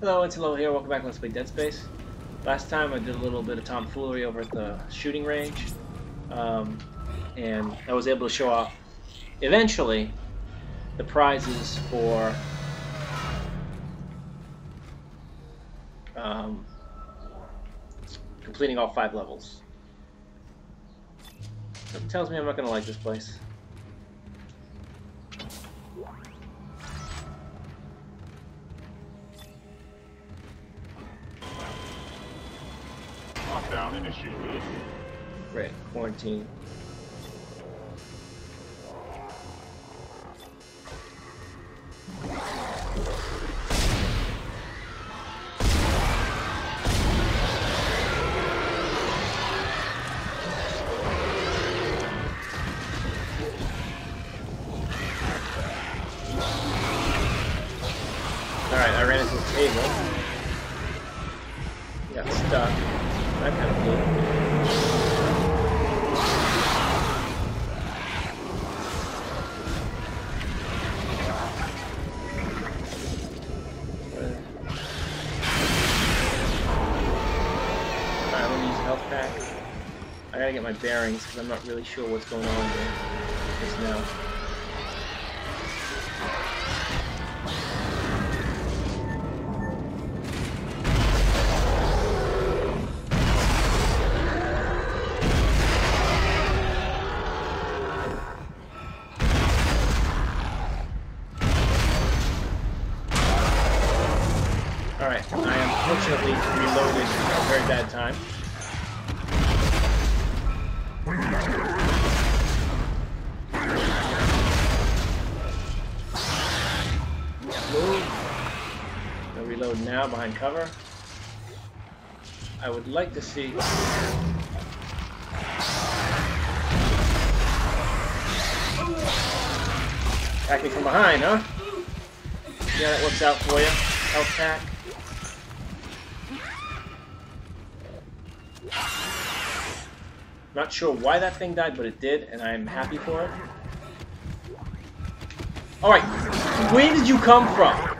Hello, it's Hello here. Welcome back. Let's play Dead Space. Last time I did a little bit of tomfoolery over at the shooting range, um, and I was able to show off, eventually, the prizes for um, completing all five levels. Something tells me I'm not going to like this place. Right, quarantine. Alright, I ran into a table. Got stuck. Gotta get my bearings because I'm not really sure what's going on here just now. Reload now behind cover. I would like to see. Attack me from behind, huh? Yeah, that works out for you. Health pack. Not sure why that thing died, but it did, and I'm happy for it. Alright, where did you come from?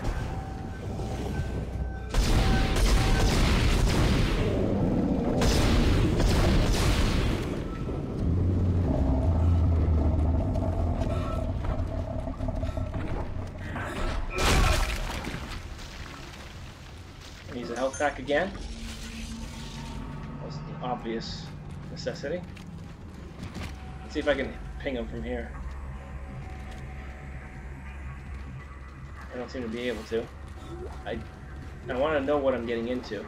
Pack again. That's an obvious necessity. Let's see if I can ping him from here. I don't seem to be able to. I I want to know what I'm getting into.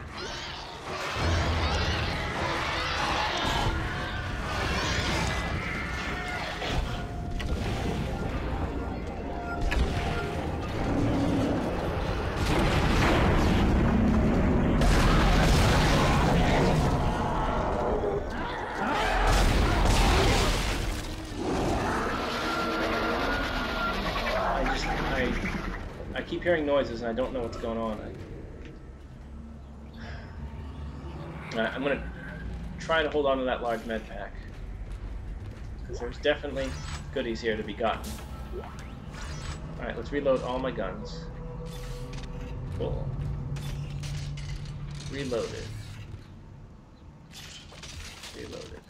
I keep hearing noises and I don't know what's going on. I, Alright, I'm gonna try to hold on to that large med pack because there's definitely goodies here to be gotten. All right, let's reload all my guns. Cool. Reloaded. Reloaded.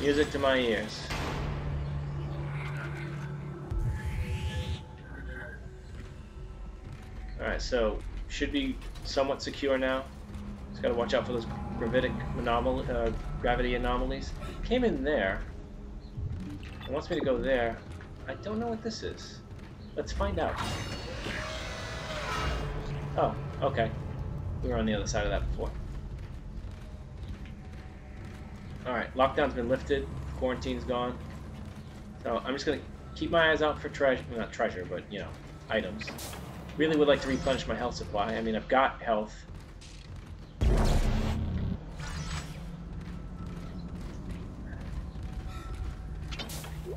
Music to my ears. Alright, so should be somewhat secure now. Just gotta watch out for those gravitic anomal uh, gravity anomalies. Came in there. It wants me to go there. I don't know what this is. Let's find out. Oh, okay. We were on the other side of that before. Alright, lockdown's been lifted, quarantine's gone. So I'm just gonna keep my eyes out for treasure, not treasure, but, you know, items. Really would like to replenish my health supply. I mean, I've got health.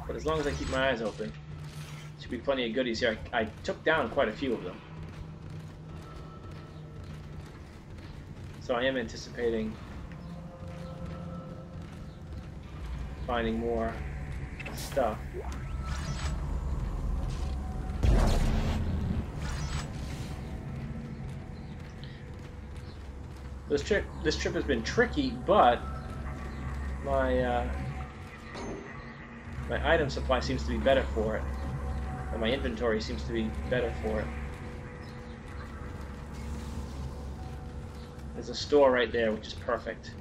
But as long as I keep my eyes open, should be plenty of goodies here. I, I took down quite a few of them. So I am anticipating finding more stuff. This trip, this trip has been tricky, but my uh, my item supply seems to be better for it, and my inventory seems to be better for it. There's a store right there, which is perfect.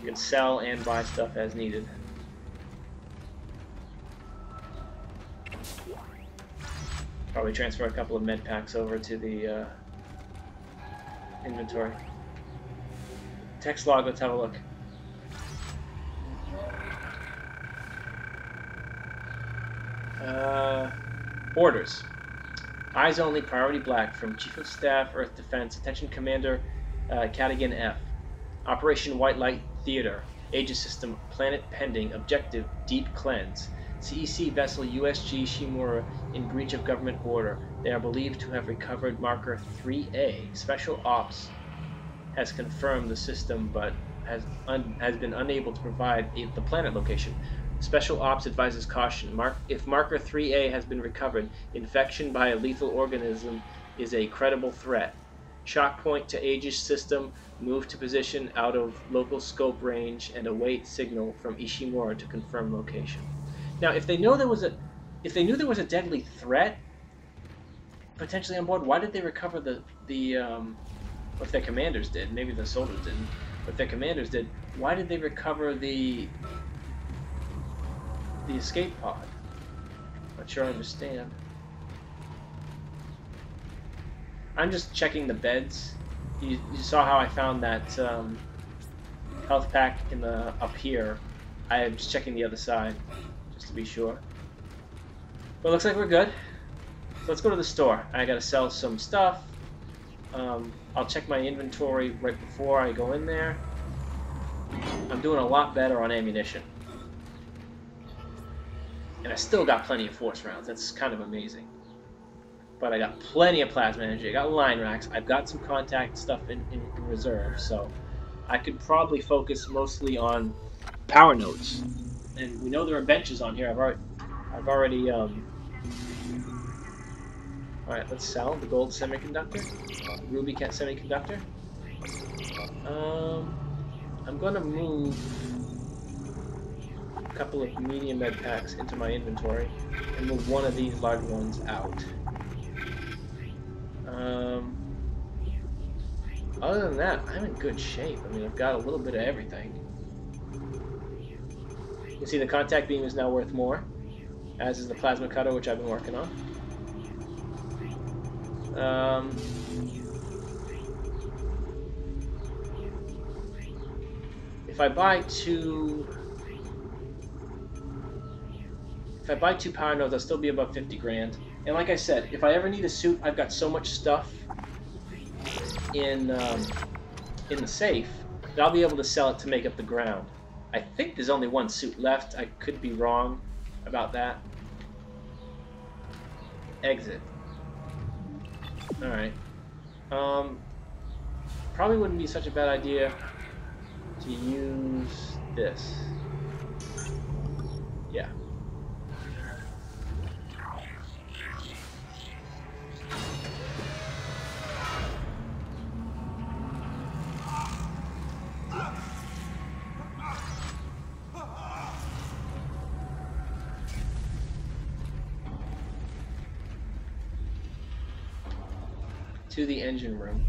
You can sell and buy stuff as needed. Probably transfer a couple of med packs over to the uh, inventory. Text log, let's have a look. Uh, orders. Eyes only, priority black from Chief of Staff, Earth Defense. Attention Commander uh, Cadigan F. Operation White Light Theater. Aegis System Planet Pending. Objective Deep Cleanse. CEC vessel USG Ishimura in breach of government order. They are believed to have recovered marker 3A. Special Ops has confirmed the system but has, has been unable to provide a, the planet location. Special Ops advises caution. Mark, if marker 3A has been recovered, infection by a lethal organism is a credible threat. Shock point to Aegis system, move to position out of local scope range, and await signal from Ishimura to confirm location. Now, if they know there was a, if they knew there was a deadly threat potentially on board, why did they recover the the um, if their commanders did, maybe the soldiers didn't, but their commanders did, why did they recover the the escape pod? Not sure I understand. I'm just checking the beds. You, you saw how I found that um, health pack in the up here. I am just checking the other side, just to be sure. But looks like we're good. So let's go to the store. I gotta sell some stuff. Um, I'll check my inventory right before I go in there. I'm doing a lot better on ammunition. And I still got plenty of force rounds. That's kind of amazing. But I got plenty of plasma energy. I got line racks. I've got some contact stuff in, in, in reserve. So I could probably focus mostly on power nodes. And we know there are benches on here. I've already, I've already um, Alright, let's sell the gold semiconductor. Ruby cat semiconductor. Um, I'm gonna move a couple of medium med packs into my inventory and move one of these large ones out. Um, other than that, I'm in good shape. I mean, I've got a little bit of everything. See the contact beam is now worth more, as is the plasma cutter, which I've been working on. Um, if I buy two... If I buy two power nodes, I'll still be above 50 grand. And like I said, if I ever need a suit, I've got so much stuff in um, in the safe that I'll be able to sell it to make up the ground. I think there's only one suit left. I could be wrong about that. Exit. Alright. Um, probably wouldn't be such a bad idea to use this. Yeah. To the engine room.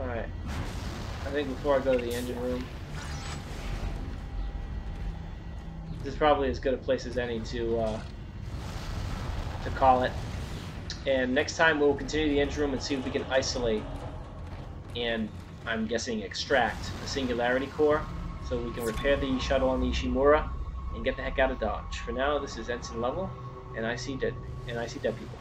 Alright. I think before I go to the engine room, this is probably as good a place as any to uh, to call it. And next time we'll continue the engine room and see if we can isolate and I'm guessing extract the Singularity Core so we can repair the shuttle on the Ishimura and get the heck out of Dodge. For now, this is Ensign Level, and I see dead, and I see dead people.